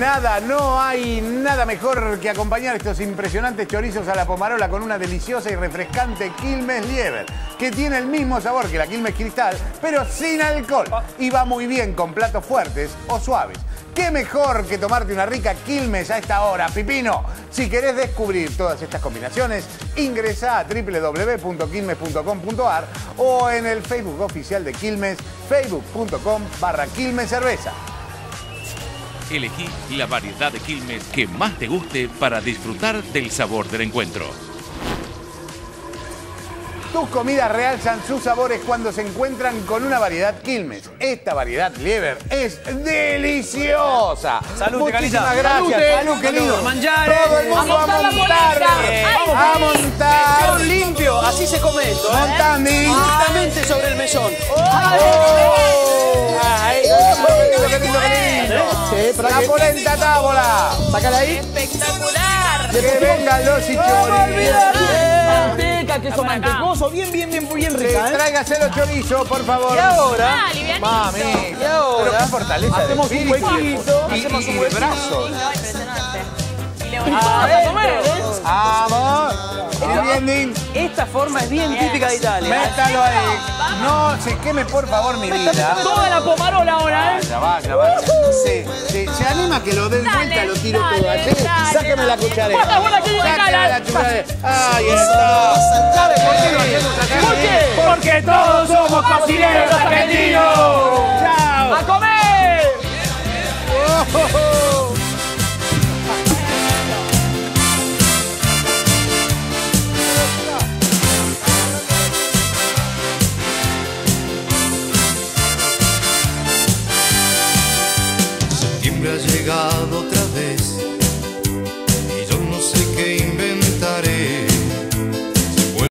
nada, no hay nada mejor que acompañar estos impresionantes chorizos a la pomarola con una deliciosa y refrescante Quilmes Lieber, que tiene el mismo sabor que la Quilmes Cristal, pero sin alcohol. Y va muy bien con platos fuertes o suaves. ¿Qué mejor que tomarte una rica Quilmes a esta hora, Pipino? Si querés descubrir todas estas combinaciones, ingresa a www.quilmes.com.ar o en el Facebook oficial de Quilmes, facebook.com barra Quilmes Cerveza. Elegí la variedad de Quilmes que más te guste para disfrutar del sabor del encuentro. Tus comidas realzan sus sabores cuando se encuentran con una variedad Quilmes. Esta variedad Lieber es deliciosa. Salud, Muchísimas Carlita. gracias. Salud, querido. Todo el mundo A va a montar montar. Ay, a montar. Mesón limpio, así se come esto. ¿eh? Montandi. Directamente sobre el mesón. Ay, qué La polenta tábola. Sácala ahí. ¡Espectacular! Que vengan los chichoris. Manteca, queso mantecoso, bien, bien, bien, bien rica, ¿eh? Tráigase los chorizos, por favor. Y ahora, Ah. Mami. y Pero ahora, qué fortaleza hacemos un huequito, Y- hacemos y un. No, impresionante. Y le Ah, a comer. comer, Vamos. Esta forma es bien típica de Italia. Métalo ahí. No se queme, por favor, mi vida. Toda la pomarola ahora, ¿eh? Vaya, vaya. Se anima que lo den vuelta, lo tiro todo dale, Sáqueme la cucharera. Sáqueme la cucharera. Ahí está. ¿Sabe por qué lo hacemos acá? ¿Por qué? Porque todos somos cocineros argentinos. Septiembre ha llegado otra vez